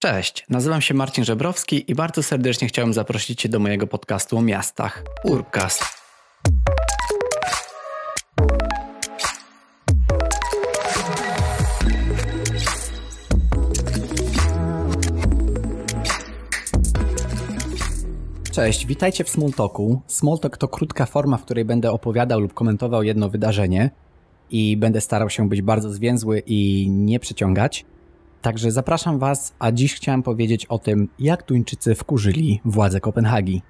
Cześć, nazywam się Marcin Żebrowski i bardzo serdecznie chciałem zaprosić Cię do mojego podcastu o miastach Urcast. Cześć, witajcie w Smalltalku. Smalltalk to krótka forma, w której będę opowiadał lub komentował jedno wydarzenie i będę starał się być bardzo zwięzły i nie przeciągać. Także zapraszam Was, a dziś chciałem powiedzieć o tym, jak Tuńczycy wkurzyli władze Kopenhagi.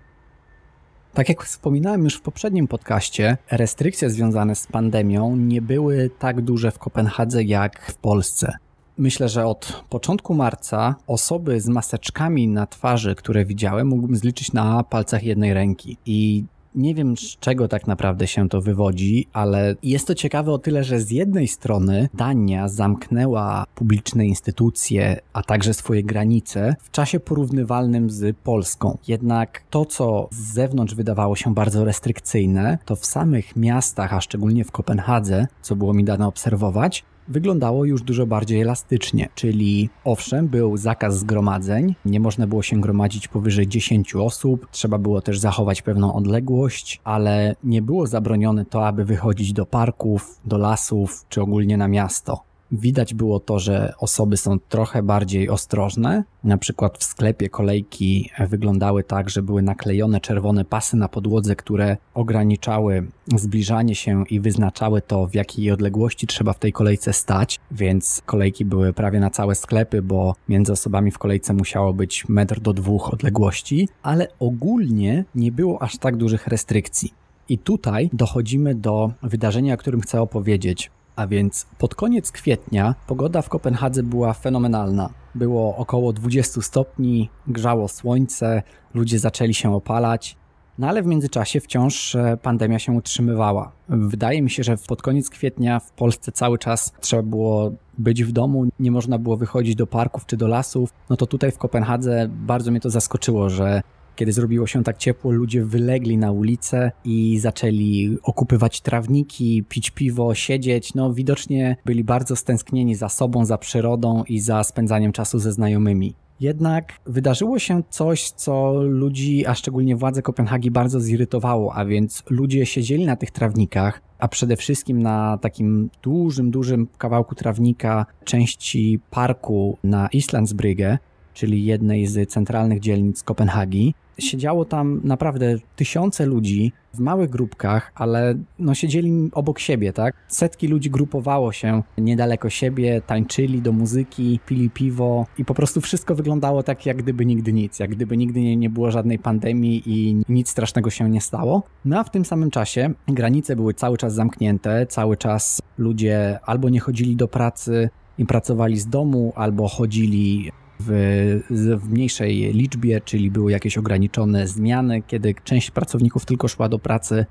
Tak jak wspominałem już w poprzednim podcaście, restrykcje związane z pandemią nie były tak duże w Kopenhadze jak w Polsce. Myślę, że od początku marca osoby z maseczkami na twarzy, które widziałem, mógłbym zliczyć na palcach jednej ręki. I nie wiem, z czego tak naprawdę się to wywodzi, ale jest to ciekawe o tyle, że z jednej strony Dania zamknęła publiczne instytucje, a także swoje granice w czasie porównywalnym z Polską. Jednak to, co z zewnątrz wydawało się bardzo restrykcyjne, to w samych miastach, a szczególnie w Kopenhadze, co było mi dane obserwować, wyglądało już dużo bardziej elastycznie, czyli owszem, był zakaz zgromadzeń, nie można było się gromadzić powyżej 10 osób, trzeba było też zachować pewną odległość, ale nie było zabronione to, aby wychodzić do parków, do lasów czy ogólnie na miasto. Widać było to, że osoby są trochę bardziej ostrożne. Na przykład w sklepie kolejki wyglądały tak, że były naklejone czerwone pasy na podłodze, które ograniczały zbliżanie się i wyznaczały to, w jakiej odległości trzeba w tej kolejce stać, więc kolejki były prawie na całe sklepy, bo między osobami w kolejce musiało być metr do dwóch odległości, ale ogólnie nie było aż tak dużych restrykcji. I tutaj dochodzimy do wydarzenia, o którym chcę opowiedzieć. A więc pod koniec kwietnia pogoda w Kopenhadze była fenomenalna. Było około 20 stopni, grzało słońce, ludzie zaczęli się opalać. No ale w międzyczasie wciąż e, pandemia się utrzymywała. Wydaje mi się, że pod koniec kwietnia w Polsce cały czas trzeba było być w domu, nie można było wychodzić do parków czy do lasów. No to tutaj w Kopenhadze bardzo mnie to zaskoczyło, że kiedy zrobiło się tak ciepło, ludzie wylegli na ulicę i zaczęli okupywać trawniki, pić piwo, siedzieć. No, widocznie byli bardzo stęsknieni za sobą, za przyrodą i za spędzaniem czasu ze znajomymi. Jednak wydarzyło się coś, co ludzi, a szczególnie władze Kopenhagi, bardzo zirytowało, a więc ludzie siedzieli na tych trawnikach, a przede wszystkim na takim dużym, dużym kawałku trawnika części parku na Islandsbrygge, czyli jednej z centralnych dzielnic Kopenhagi siedziało tam naprawdę tysiące ludzi w małych grupkach, ale no siedzieli obok siebie, tak? Setki ludzi grupowało się niedaleko siebie, tańczyli do muzyki, pili piwo i po prostu wszystko wyglądało tak, jak gdyby nigdy nic, jak gdyby nigdy nie, nie było żadnej pandemii i nic strasznego się nie stało. No a w tym samym czasie granice były cały czas zamknięte, cały czas ludzie albo nie chodzili do pracy, i pracowali z domu, albo chodzili w, w mniejszej liczbie, czyli były jakieś ograniczone zmiany, kiedy część pracowników tylko szła do pracy.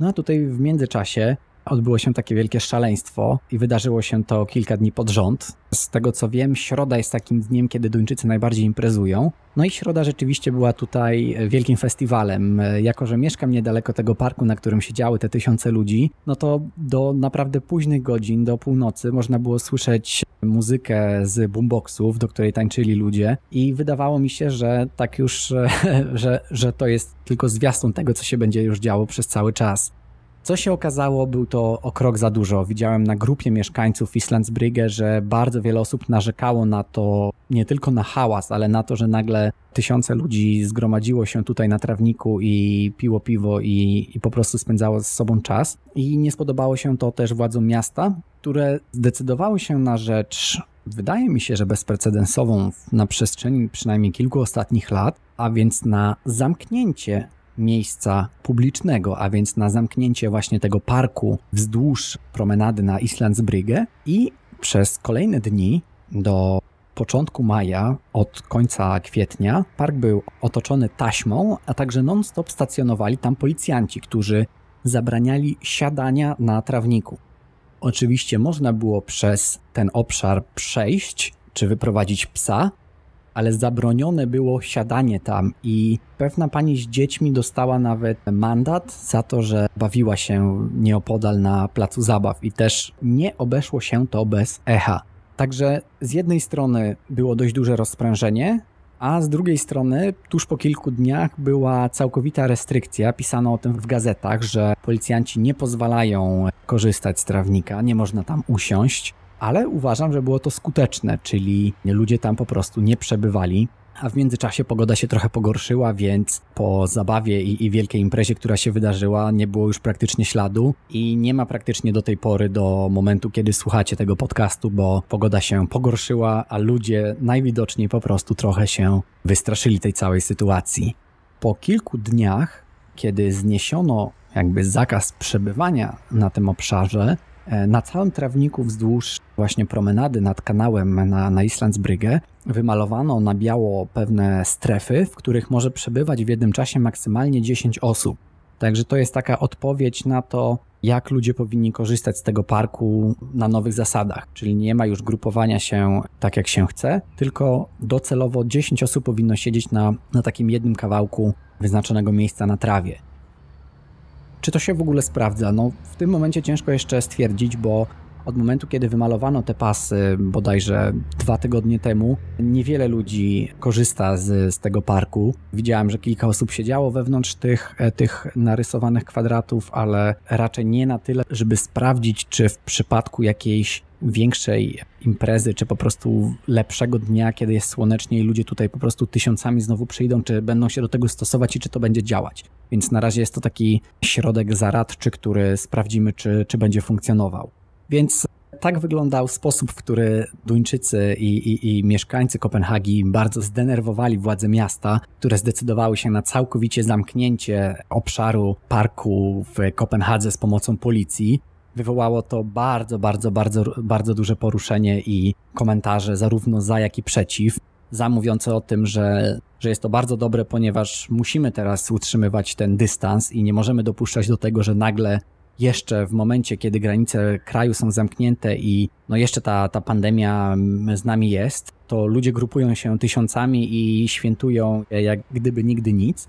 No a tutaj w międzyczasie odbyło się takie wielkie szaleństwo i wydarzyło się to kilka dni pod rząd. Z tego co wiem, środa jest takim dniem, kiedy Duńczycy najbardziej imprezują. No i środa rzeczywiście była tutaj wielkim festiwalem. Jako, że mieszkam niedaleko tego parku, na którym siedziały te tysiące ludzi, no to do naprawdę późnych godzin, do północy można było słyszeć muzykę z boomboxów, do której tańczyli ludzie i wydawało mi się, że tak już, że, że to jest tylko zwiastun tego, co się będzie już działo przez cały czas. Co się okazało, był to o krok za dużo. Widziałem na grupie mieszkańców Islandsbrygge, że bardzo wiele osób narzekało na to, nie tylko na hałas, ale na to, że nagle tysiące ludzi zgromadziło się tutaj na trawniku i piło piwo i, i po prostu spędzało z sobą czas. I nie spodobało się to też władzom miasta, które zdecydowały się na rzecz wydaje mi się, że bezprecedensową na przestrzeni przynajmniej kilku ostatnich lat, a więc na zamknięcie miejsca publicznego, a więc na zamknięcie właśnie tego parku wzdłuż promenady na Islandsbrygge i przez kolejne dni do początku maja, od końca kwietnia, park był otoczony taśmą, a także non-stop stacjonowali tam policjanci, którzy zabraniali siadania na trawniku. Oczywiście można było przez ten obszar przejść czy wyprowadzić psa, ale zabronione było siadanie tam i pewna pani z dziećmi dostała nawet mandat za to, że bawiła się nieopodal na placu zabaw i też nie obeszło się to bez echa. Także z jednej strony było dość duże rozprężenie, a z drugiej strony tuż po kilku dniach była całkowita restrykcja. Pisano o tym w gazetach, że policjanci nie pozwalają korzystać z trawnika, nie można tam usiąść, ale uważam, że było to skuteczne, czyli ludzie tam po prostu nie przebywali a w międzyczasie pogoda się trochę pogorszyła, więc po zabawie i, i, wielkiej imprezie, która się wydarzyła, nie było już praktycznie śladu i nie ma praktycznie do tej pory, do momentu, kiedy słuchacie tego podcastu, bo pogoda się pogorszyła, a ludzie najwidoczniej po prostu trochę się wystraszyli tej całej sytuacji. Po kilku dniach, kiedy zniesiono jakby zakaz przebywania na tym obszarze, na całym trawniku wzdłuż właśnie promenady nad kanałem na, na Islandsbrygę wymalowano na biało pewne strefy, w których może przebywać w jednym czasie maksymalnie 10 osób. Także to jest taka odpowiedź na to, jak ludzie powinni korzystać z tego parku na nowych zasadach. Czyli nie ma już grupowania się tak, jak się chce, tylko docelowo 10 osób powinno siedzieć na, na takim jednym kawałku wyznaczonego miejsca na trawie. Czy to się w ogóle sprawdza? No, w tym momencie ciężko jeszcze stwierdzić, bo od momentu, kiedy wymalowano te pasy, bodajże dwa tygodnie temu, niewiele ludzi korzysta z, z tego parku. Widziałem, że kilka osób siedziało wewnątrz tych, e, tych narysowanych kwadratów, ale raczej nie na tyle, żeby sprawdzić, czy w przypadku jakiejś większej imprezy, czy po prostu lepszego dnia, kiedy jest słonecznie i ludzie tutaj po prostu tysiącami znowu przyjdą, czy będą się do tego stosować i czy to będzie działać. Więc na razie jest to taki środek zaradczy, który sprawdzimy, czy, czy będzie funkcjonował. Więc tak wyglądał sposób, w który Duńczycy i, i, i, mieszkańcy Kopenhagi bardzo zdenerwowali władze miasta, które zdecydowały się na całkowicie zamknięcie obszaru parku w Kopenhadze z pomocą policji. Wywołało to bardzo, bardzo, bardzo, bardzo duże poruszenie i komentarze zarówno za, jak i przeciw. Za mówiące o tym, że, że jest to bardzo dobre, ponieważ musimy teraz utrzymywać ten dystans i nie możemy dopuszczać do tego, że nagle jeszcze w momencie, kiedy granice kraju są zamknięte i no jeszcze ta, ta pandemia z nami jest, to ludzie grupują się tysiącami i świętują jak gdyby nigdy nic.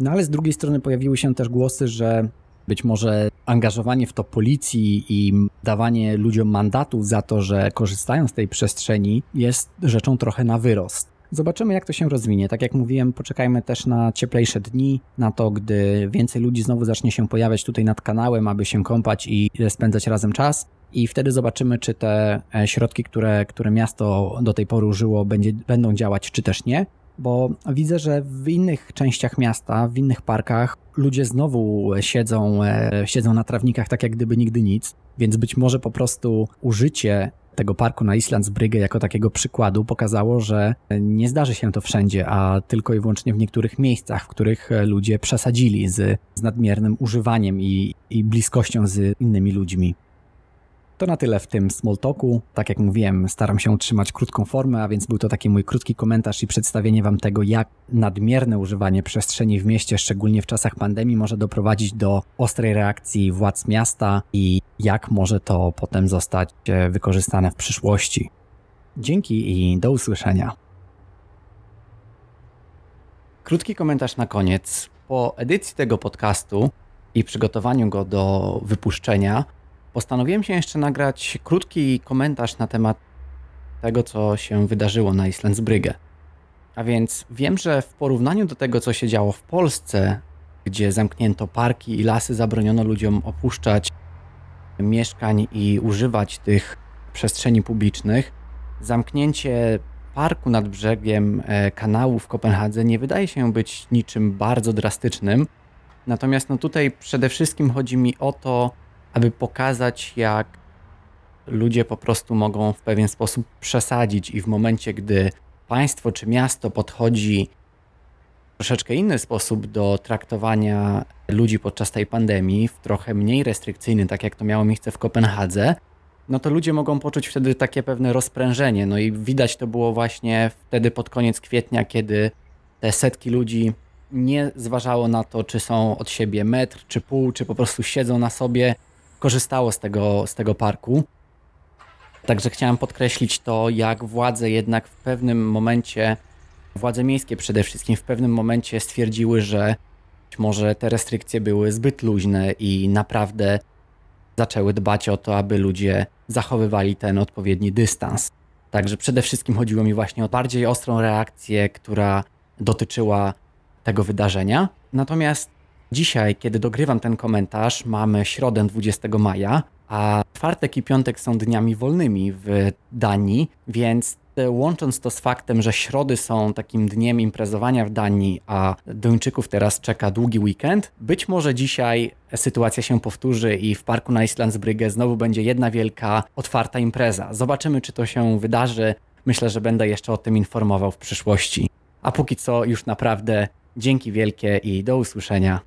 No ale z drugiej strony pojawiły się też głosy, że być może angażowanie w to policji i dawanie ludziom mandatów za to, że korzystają z tej przestrzeni jest rzeczą trochę na wyrost. Zobaczymy, jak to się rozwinie. Tak jak mówiłem, poczekajmy też na cieplejsze dni, na to, gdy więcej ludzi znowu zacznie się pojawiać tutaj nad kanałem, aby się kąpać i spędzać razem czas. I wtedy zobaczymy, czy te e, środki, które, które miasto do tej pory użyło, będzie, będą działać, czy też nie. Bo widzę, że w innych częściach miasta, w innych parkach ludzie znowu siedzą, e, siedzą na trawnikach tak jak gdyby nigdy nic, więc być może po prostu użycie tego parku na Islandsbrygę jako takiego przykładu pokazało, że nie zdarzy się to wszędzie, a tylko i wyłącznie w niektórych miejscach, w których ludzie przesadzili z, z nadmiernym używaniem i, i bliskością z innymi ludźmi. To na tyle w tym small talku. Tak jak mówiłem, staram się utrzymać krótką formę, a więc był to taki mój krótki komentarz i przedstawienie Wam tego, jak nadmierne używanie przestrzeni w mieście, szczególnie w czasach pandemii, może doprowadzić do ostrej reakcji władz miasta i jak może to potem zostać e, wykorzystane w przyszłości. Dzięki i do usłyszenia. Krótki komentarz na koniec. Po edycji tego podcastu i przygotowaniu go do wypuszczenia, postanowiłem się jeszcze nagrać krótki komentarz na temat tego, co się wydarzyło na Islandsbrygę. A więc wiem, że w porównaniu do tego, co się działo w Polsce, gdzie zamknięto parki i lasy, zabroniono ludziom opuszczać mieszkań i używać tych przestrzeni publicznych, zamknięcie parku nad brzegiem e, kanału w Kopenhadze nie wydaje się być niczym bardzo drastycznym. Natomiast no tutaj przede wszystkim chodzi mi o to, aby pokazać, jak ludzie po prostu mogą w pewien sposób przesadzić i w momencie, gdy państwo czy miasto podchodzi w troszeczkę inny sposób do traktowania ludzi podczas tej pandemii, w trochę mniej restrykcyjny, tak jak to miało miejsce w Kopenhadze, no to ludzie mogą poczuć wtedy takie pewne rozprężenie. No i widać to było właśnie wtedy pod koniec kwietnia, kiedy te setki ludzi nie zważało na to, czy są od siebie metr, czy pół, czy po prostu siedzą na sobie korzystało z tego, z tego parku. Także chciałem podkreślić to, jak władze jednak w pewnym momencie, władze miejskie przede wszystkim w pewnym momencie stwierdziły, że być może te restrykcje były zbyt luźne i naprawdę zaczęły dbać o to, aby ludzie zachowywali ten odpowiedni dystans. Także przede wszystkim chodziło mi właśnie o bardziej ostrą reakcję, która dotyczyła tego wydarzenia. Natomiast dzisiaj, kiedy dogrywam ten komentarz, mamy środę 20 maja, a czwartek i piątek są dniami wolnymi w Danii, więc łącząc to z faktem, że środy są takim dniem imprezowania w Danii, a Duńczyków teraz czeka długi weekend, być może dzisiaj sytuacja się powtórzy i w parku na Islandsbrygge znowu będzie jedna wielka, otwarta impreza. Zobaczymy, czy to się wydarzy. Myślę, że będę jeszcze o tym informował w przyszłości. A póki co już naprawdę dzięki wielkie i do usłyszenia.